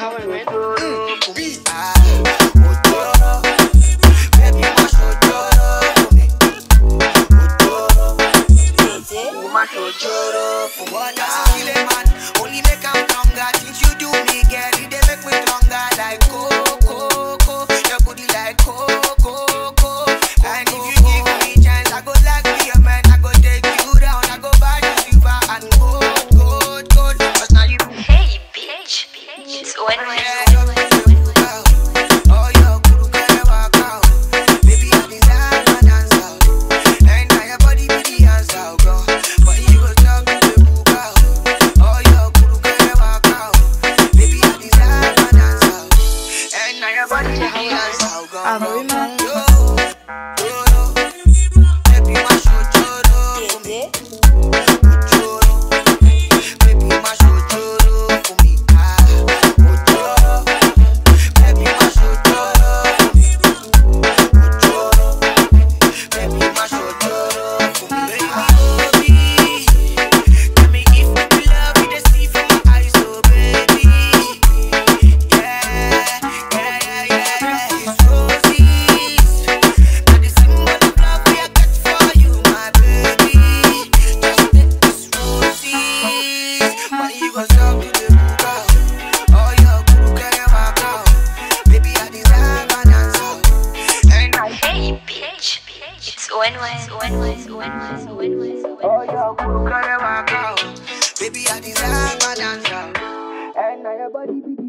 how I went? Woman, don't for one man. Only make I'm I'll go. when was, when was, when was, when was, when was. Oh, when, girl, gotta when, out. when, I when, my when, And when, your when, be